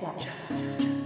是啊。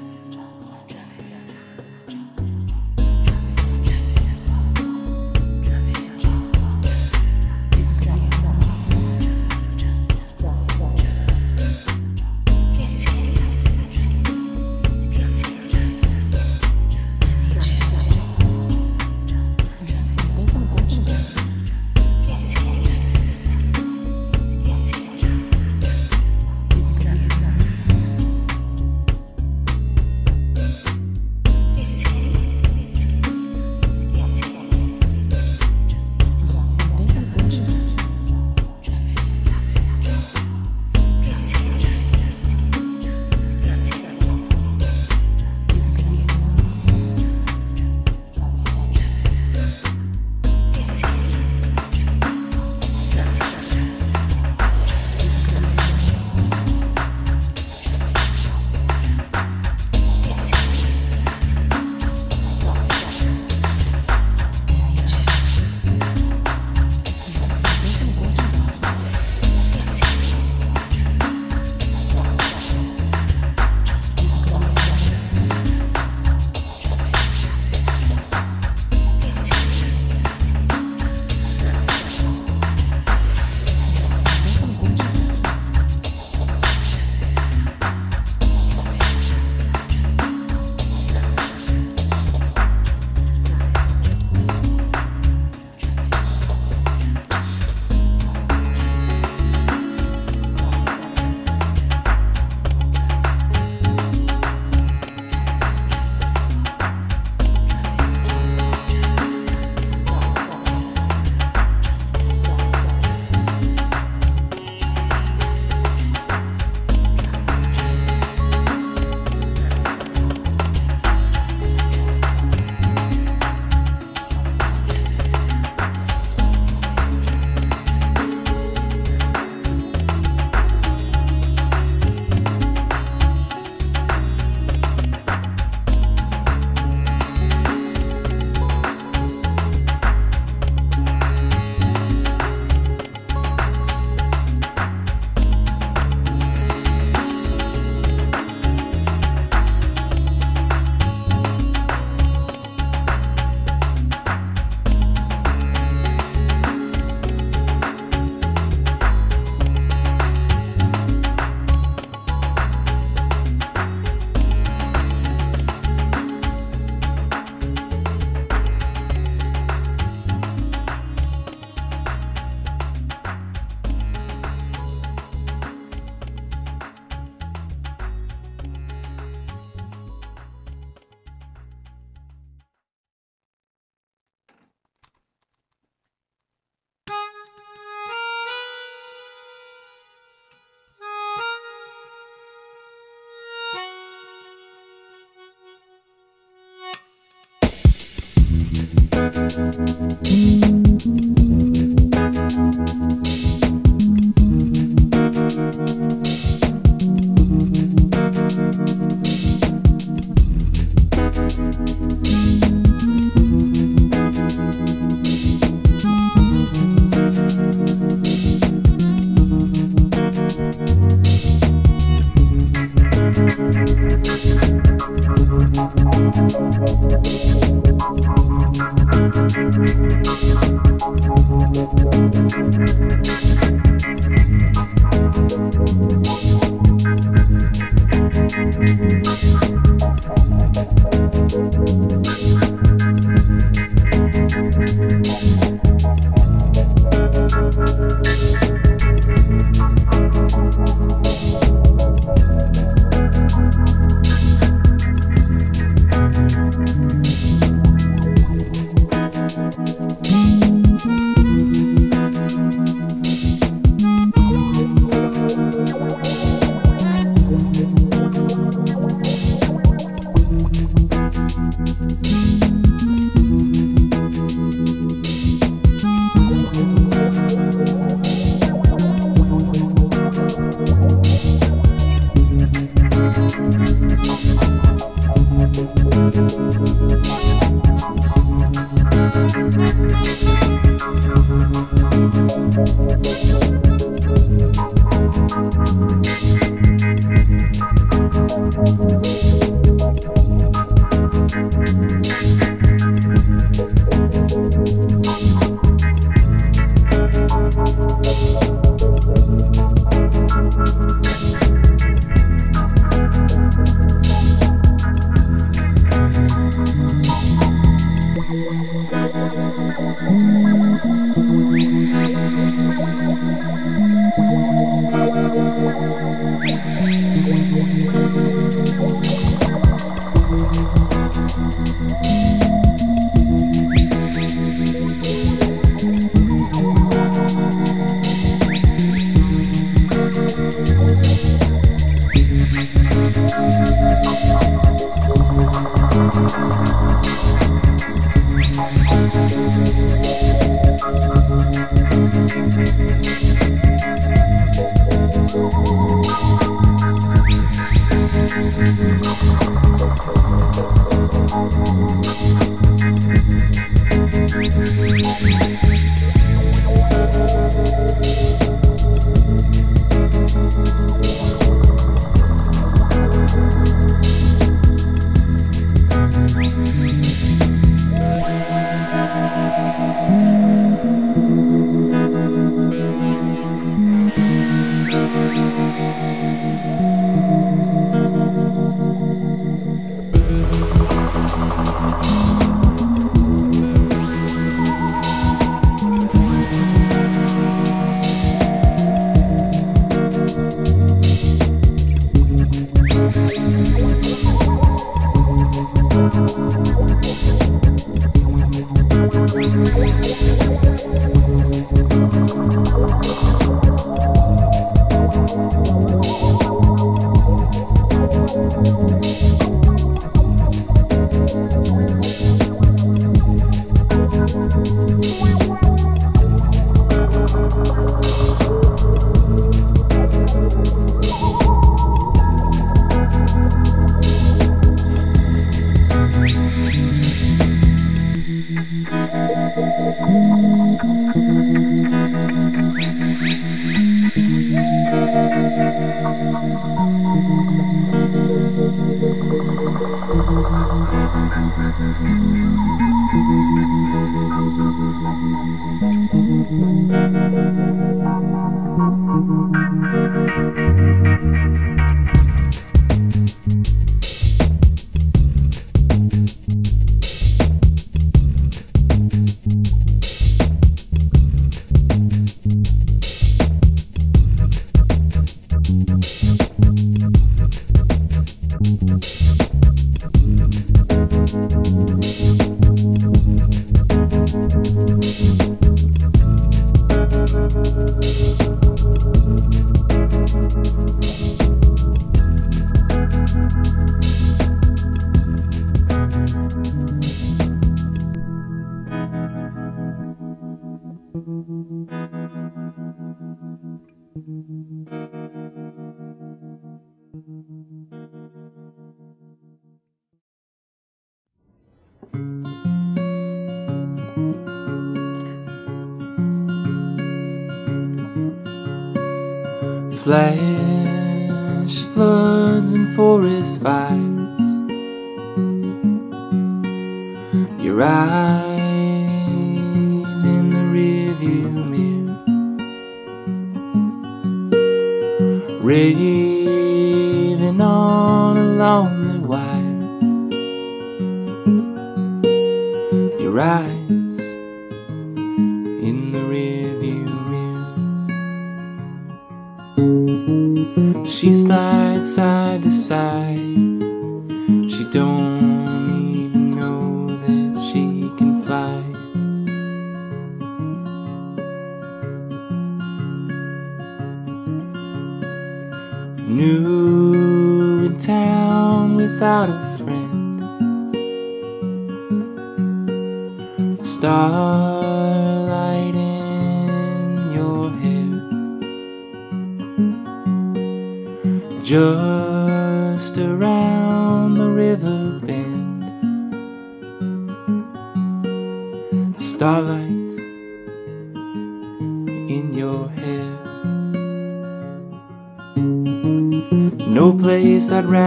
Lonely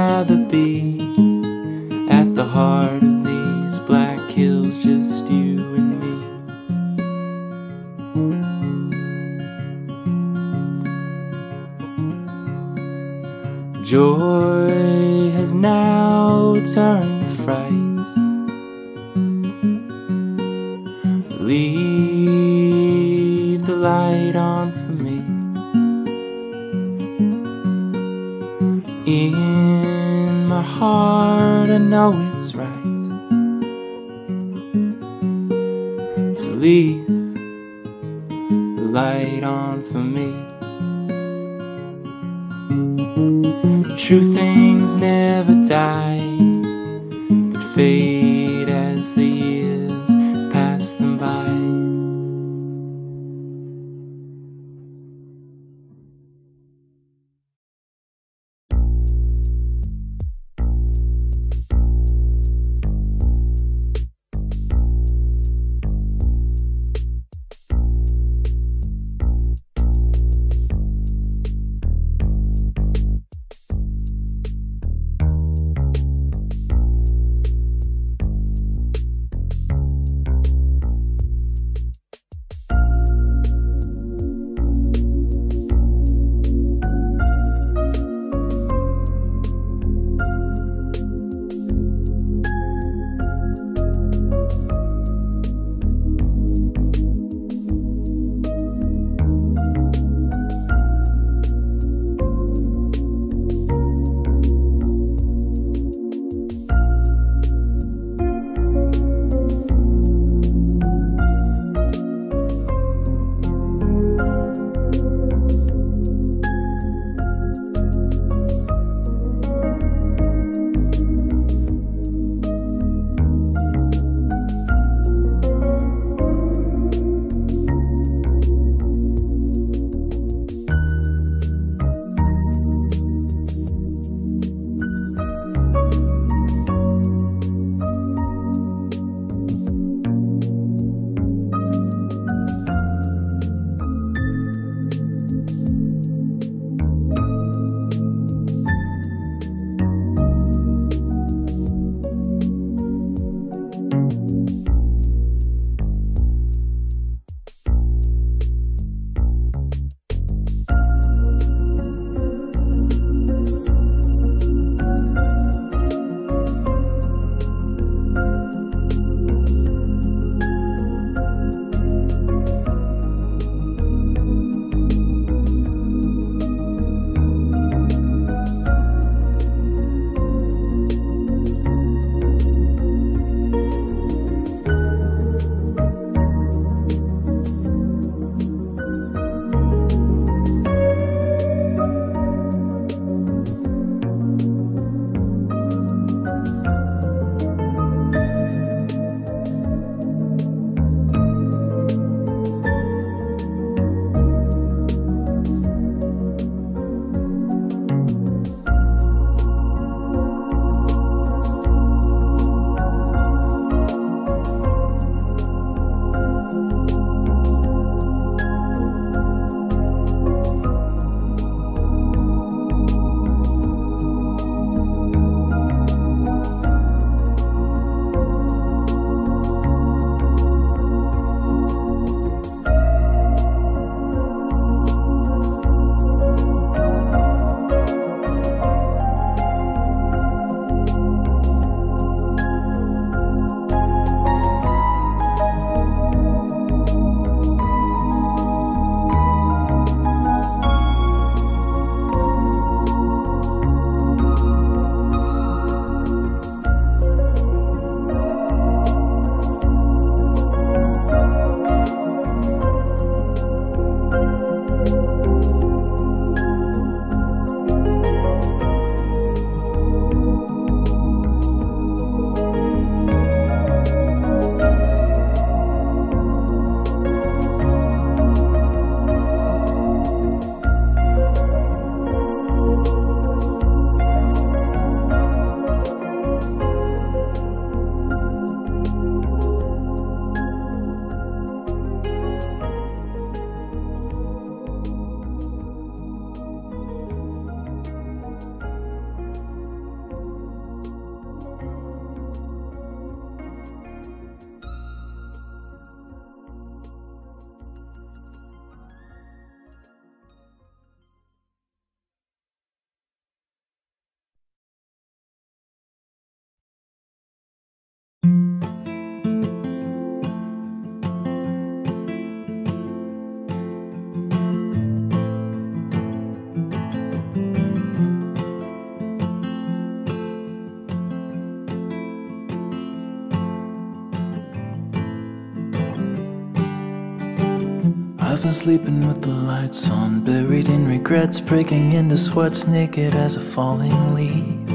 rather be at the heart of these black hills, just you and me. Joy has now turned to fright. Leave the light on I know it's right to leave the light on for me. True things never die, been sleeping with the lights on, buried in regrets, breaking into sweats, naked as a falling leaf.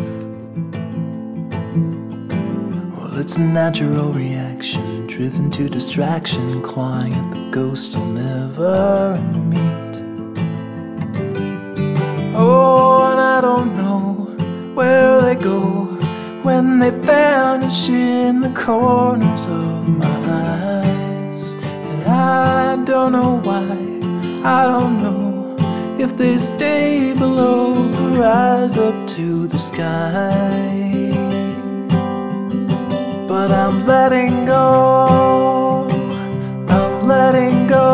Well, it's a natural reaction, driven to distraction, clawing at the ghosts I'll never meet. Oh, and I don't know where they go when they vanish in the corners of my eyes. And I don't know why, I don't know if they stay below or rise up to the sky. But I'm letting go, I'm letting go.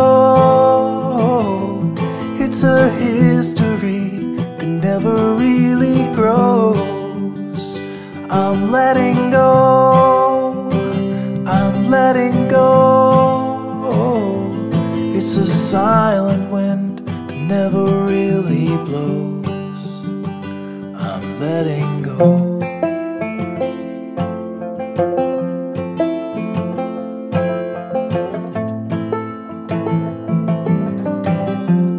It's a history that never really grows. I'm letting go, silent wind that never really blows. I'm letting go.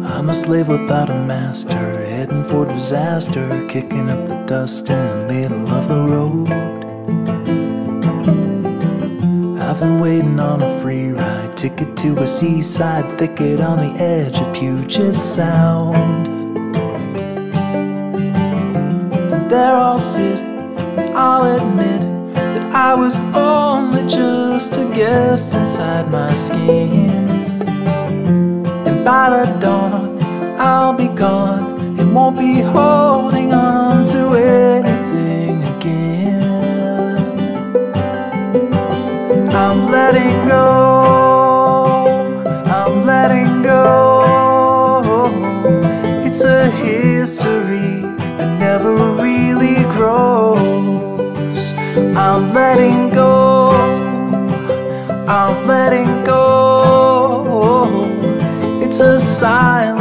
I'm a slave without a master, heading for disaster, kicking up the dust in the middle of the road. I've waiting on a free ride, ticket to a seaside thicket on the edge of Puget Sound. And there I'll sit, and I'll admit that I was only just a guest inside my skin. And by the dawn, I'll be gone and won't be holding on to anything again. Letting go, I'm letting go. It's a history that never really grows. I'm letting go, I'm letting go. It's a silent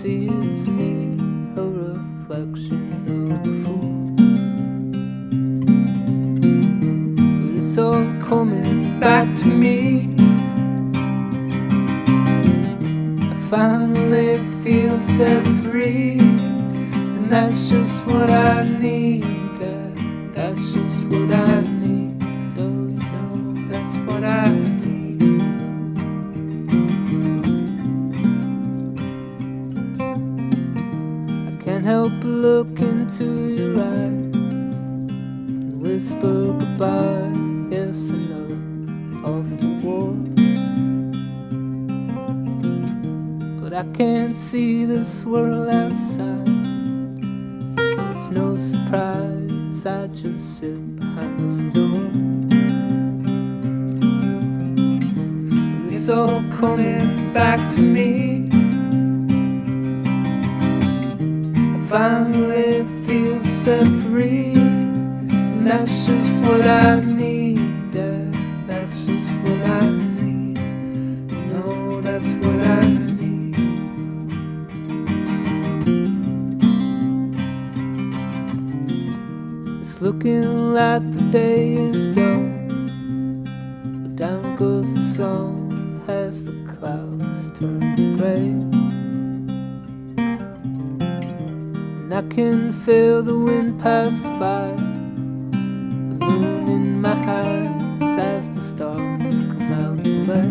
see is me, a reflection of a fool. But it's all coming back to me. I finally feel set free, and that's just what I need. Help but look into your eyes and whisper goodbye. Yes, no, off to war. But I can't see this world outside. It's no surprise I just sit behind this door. It's all coming back to me. Finally feel set free, and that's just what I need. That's just what I need. No, that's what I need. It's looking like the day is done. But down goes the sun as the clouds turn gray. And I can feel the wind pass by. The moon in my eyes as the stars come out to play.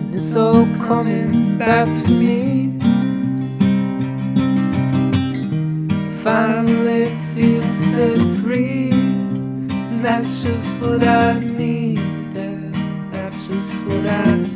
And it's all coming back to me. finally feel set free. And that's just what I need. That's just what I need.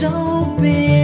so big.